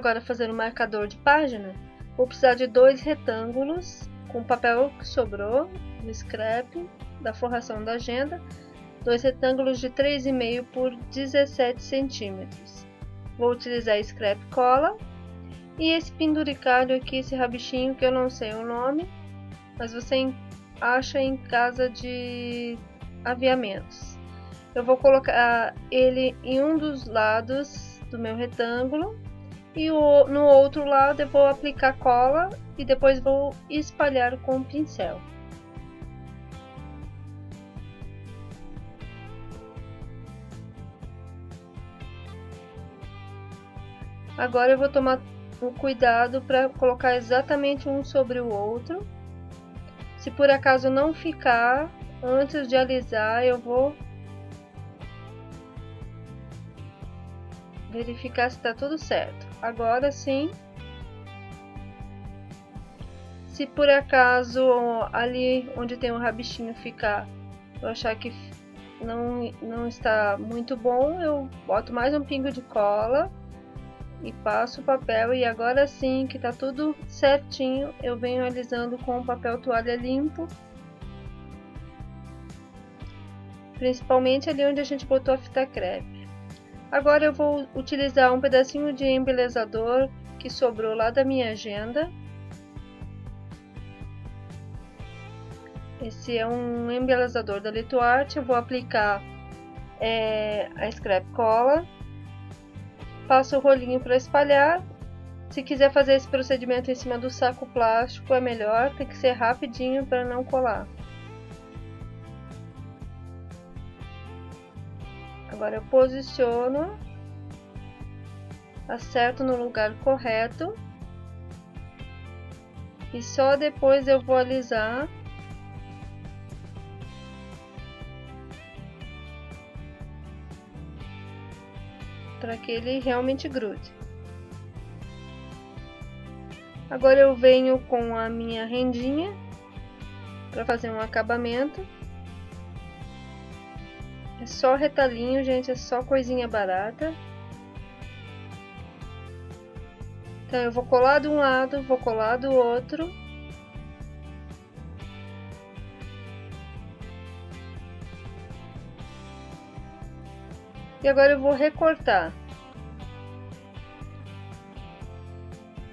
agora fazer um marcador de página, vou precisar de dois retângulos com papel que sobrou do scrap da forração da agenda, dois retângulos de 3,5 por 17 centímetros. Vou utilizar scrap cola e esse penduricalho aqui, esse rabichinho que eu não sei o nome, mas você acha em casa de aviamentos. Eu vou colocar ele em um dos lados do meu retângulo e o, no outro lado eu vou aplicar cola e depois vou espalhar com o pincel. Agora eu vou tomar o cuidado para colocar exatamente um sobre o outro. Se por acaso não ficar, antes de alisar eu vou verificar se está tudo certo. Agora sim, se por acaso ali onde tem um rabichinho ficar, eu achar que não, não está muito bom, eu boto mais um pingo de cola e passo o papel. E agora sim que está tudo certinho, eu venho alisando com o papel toalha limpo. Principalmente ali onde a gente botou a fita crepe. Agora eu vou utilizar um pedacinho de embelezador que sobrou lá da minha agenda. Esse é um embelezador da Lituarte, eu vou aplicar é, a scrap cola, passo o rolinho para espalhar. Se quiser fazer esse procedimento em cima do saco plástico é melhor, tem que ser rapidinho para não colar. Agora eu posiciono, acerto no lugar correto e só depois eu vou alisar para que ele realmente grude. Agora eu venho com a minha rendinha para fazer um acabamento. É só retalhinho, gente, é só coisinha barata. Então eu vou colar de um lado, vou colar do outro. E agora eu vou recortar.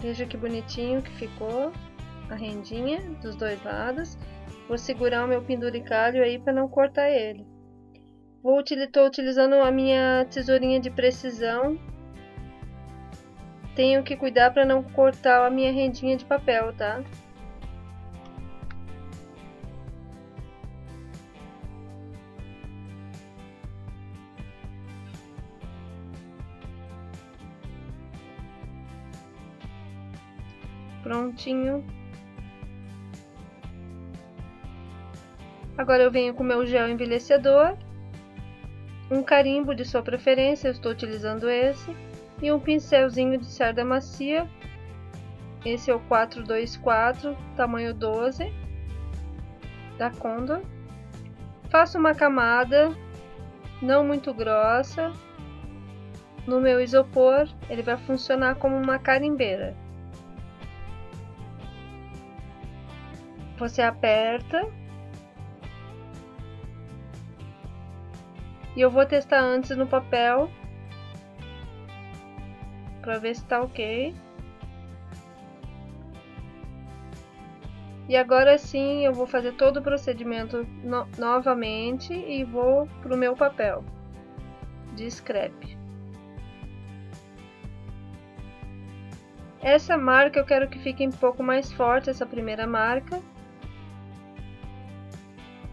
Veja que bonitinho que ficou a rendinha dos dois lados. Vou segurar o meu penduricalho aí para não cortar ele. Vou estou utilizando a minha tesourinha de precisão. Tenho que cuidar para não cortar a minha rendinha de papel, tá? Prontinho. Agora eu venho com meu gel envelhecedor um carimbo de sua preferência, eu estou utilizando esse, e um pincelzinho de cerda macia, esse é o 424, tamanho 12, da Condor. Faço uma camada, não muito grossa, no meu isopor, ele vai funcionar como uma carimbeira. Você aperta E eu vou testar antes no papel para ver se tá ok. E agora sim eu vou fazer todo o procedimento no novamente e vou para o meu papel de scrap. Essa marca eu quero que fique um pouco mais forte, essa primeira marca.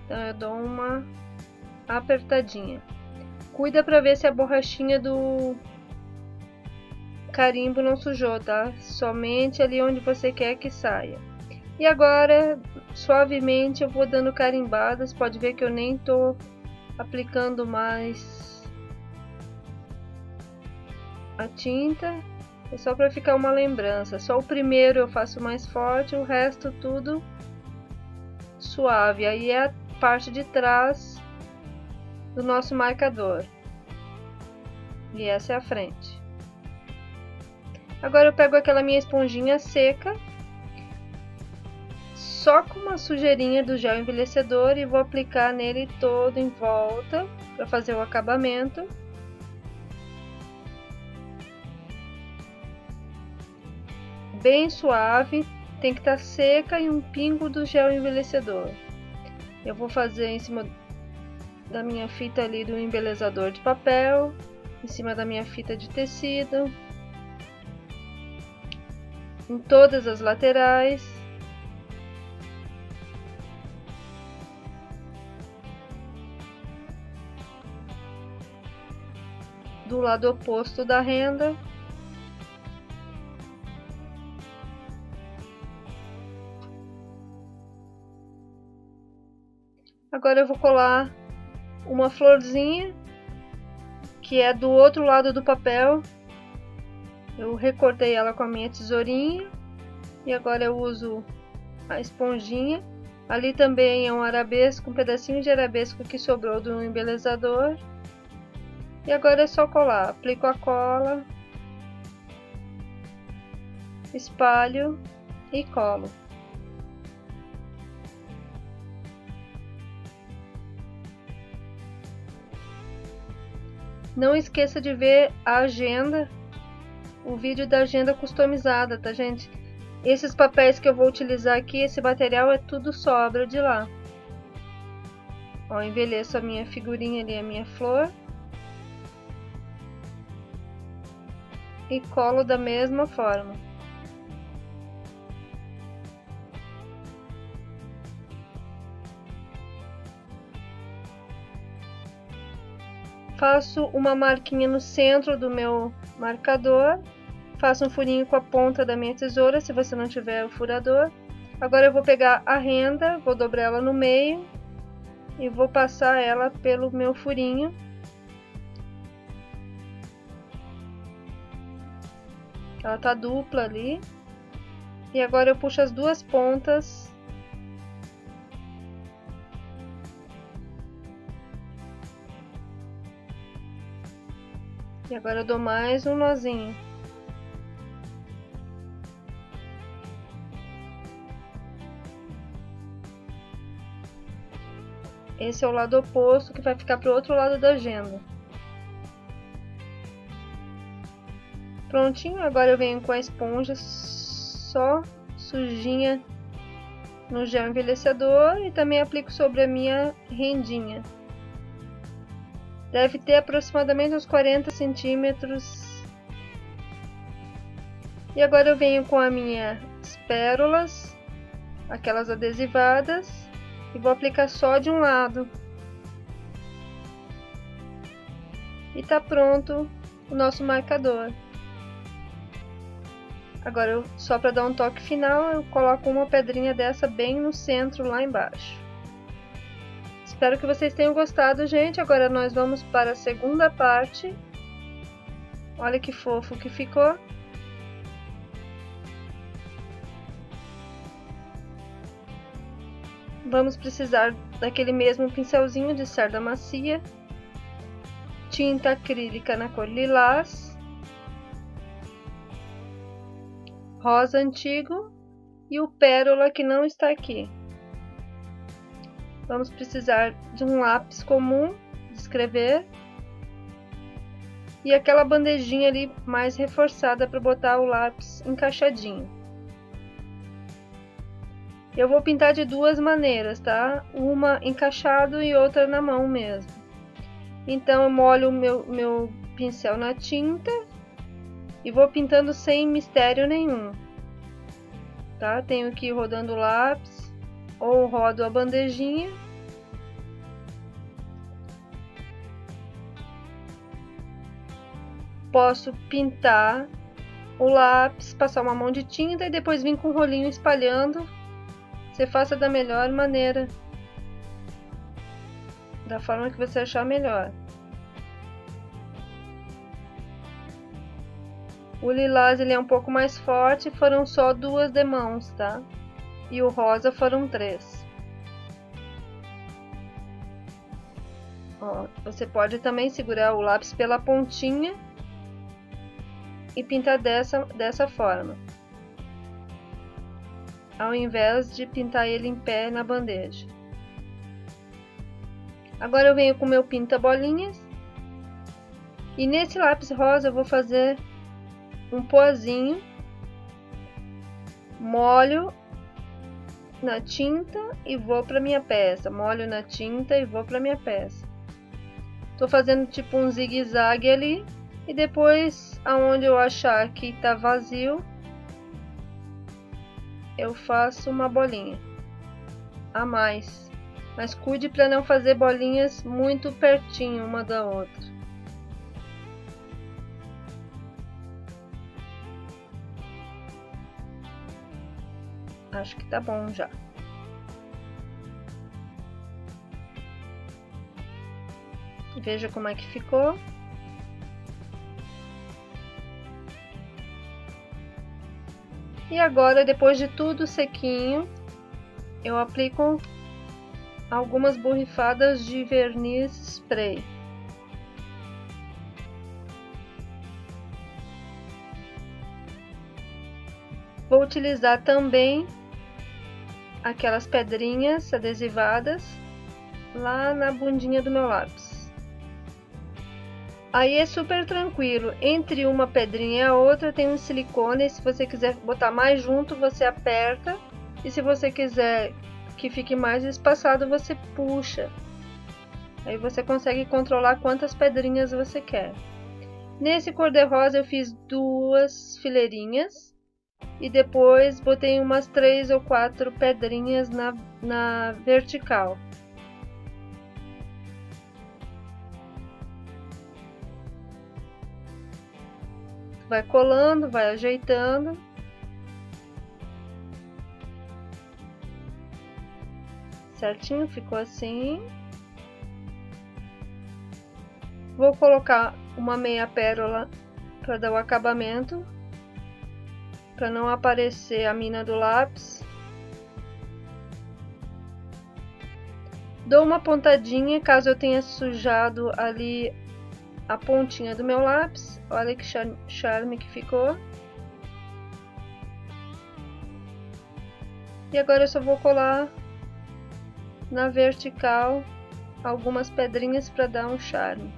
Então eu dou uma apertadinha. Cuida para ver se a borrachinha do carimbo não sujou, tá? Somente ali onde você quer que saia. E agora, suavemente, eu vou dando carimbadas. Pode ver que eu nem tô aplicando mais a tinta. É só para ficar uma lembrança. Só o primeiro eu faço mais forte, o resto tudo suave. Aí é a parte de trás do nosso marcador. E essa é a frente. Agora eu pego aquela minha esponjinha seca, só com uma sujeirinha do gel envelhecedor e vou aplicar nele todo em volta para fazer o acabamento. Bem suave, tem que estar tá seca e um pingo do gel envelhecedor. Eu vou fazer em cima da minha fita ali do embelezador de papel, em cima da minha fita de tecido, em todas as laterais. Do lado oposto da renda. Agora eu vou colar uma florzinha que é do outro lado do papel. Eu recortei ela com a minha tesourinha e agora eu uso a esponjinha. Ali também é um arabesco, um pedacinho de arabesco que sobrou do embelezador. E agora é só colar. Aplico a cola, espalho e colo. Não esqueça de ver a agenda, o vídeo da agenda customizada, tá gente? Esses papéis que eu vou utilizar aqui, esse material é tudo sobra de lá. Ó, envelheço a minha figurinha ali, a minha flor. E colo da mesma forma. Faço uma marquinha no centro do meu marcador, faço um furinho com a ponta da minha tesoura, se você não tiver o furador. Agora eu vou pegar a renda, vou dobrar ela no meio e vou passar ela pelo meu furinho. Ela tá dupla ali. E agora eu puxo as duas pontas Agora eu dou mais um nozinho. Esse é o lado oposto que vai ficar para o outro lado da agenda. Prontinho, agora eu venho com a esponja só sujinha no gel envelhecedor e também aplico sobre a minha rendinha. Deve ter aproximadamente uns 40 centímetros. E agora eu venho com as minhas pérolas, aquelas adesivadas, e vou aplicar só de um lado. E tá pronto o nosso marcador. Agora, eu, só para dar um toque final, eu coloco uma pedrinha dessa bem no centro, lá embaixo. Espero que vocês tenham gostado, gente. Agora nós vamos para a segunda parte. Olha que fofo que ficou. Vamos precisar daquele mesmo pincelzinho de cerda macia, tinta acrílica na cor lilás, rosa antigo e o pérola que não está aqui. Vamos precisar de um lápis comum de escrever e aquela bandejinha ali mais reforçada para botar o lápis encaixadinho. Eu vou pintar de duas maneiras, tá? Uma encaixado e outra na mão mesmo. Então eu molho o meu, meu pincel na tinta e vou pintando sem mistério nenhum. Tá? Tenho que ir rodando o lápis ou rodo a bandejinha posso pintar o lápis, passar uma mão de tinta e depois vir com o rolinho espalhando. Você faça da melhor maneira, da forma que você achar melhor. O lilás ele é um pouco mais forte, foram só duas demãos, tá? E o rosa foram três. Ó, você pode também segurar o lápis pela pontinha e pintar dessa, dessa forma. Ao invés de pintar ele em pé na bandeja. Agora eu venho com meu pinta bolinhas. E nesse lápis rosa eu vou fazer um pozinho. Molho na tinta e vou para minha peça. Molho na tinta e vou para minha peça. Tô fazendo tipo um zigue-zague ali e depois aonde eu achar que tá vazio, eu faço uma bolinha a mais. Mas cuide para não fazer bolinhas muito pertinho uma da outra. Acho que tá bom já. Veja como é que ficou. E agora, depois de tudo sequinho, eu aplico algumas borrifadas de verniz spray. Vou utilizar também aquelas pedrinhas adesivadas lá na bundinha do meu lápis. Aí é super tranquilo, entre uma pedrinha e a outra tem um silicone, se você quiser botar mais junto você aperta e se você quiser que fique mais espaçado você puxa. Aí você consegue controlar quantas pedrinhas você quer. Nesse cor-de-rosa eu fiz duas fileirinhas e depois botei umas três ou quatro pedrinhas na, na vertical. Vai colando, vai ajeitando. Certinho, ficou assim. Vou colocar uma meia pérola para dar o acabamento para não aparecer a mina do lápis. Dou uma pontadinha caso eu tenha sujado ali a pontinha do meu lápis. Olha que charme que ficou. E agora eu só vou colar na vertical algumas pedrinhas para dar um charme.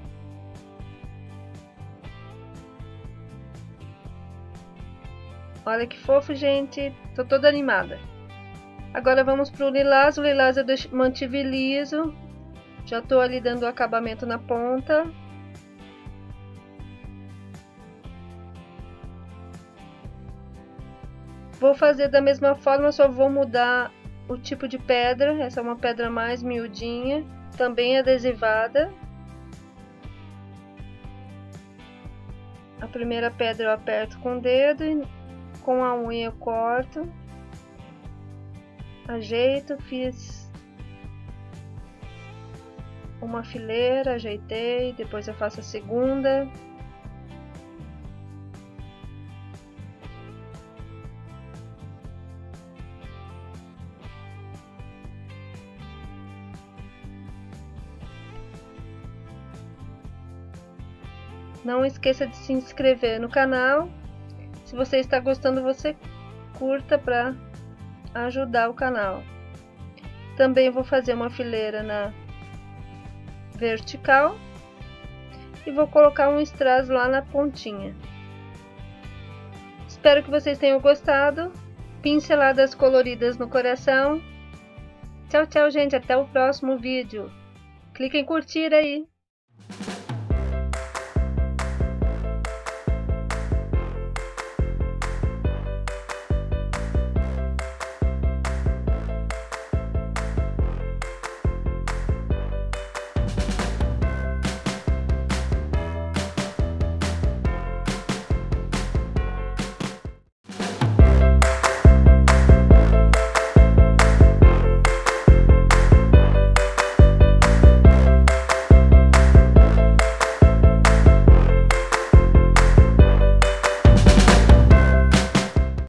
Olha que fofo, gente. Tô toda animada. Agora vamos pro lilás. O lilás eu mantive liso. Já tô ali dando o acabamento na ponta. Vou fazer da mesma forma, só vou mudar o tipo de pedra. Essa é uma pedra mais miudinha, também adesivada. A primeira pedra eu aperto com o dedo com a unha eu corto, ajeito, fiz uma fileira, ajeitei, depois eu faço a segunda. Não esqueça de se inscrever no canal se você está gostando, você curta para ajudar o canal. Também vou fazer uma fileira na vertical e vou colocar um strass lá na pontinha. Espero que vocês tenham gostado. Pinceladas coloridas no coração. Tchau, tchau, gente. Até o próximo vídeo. Clique em curtir aí.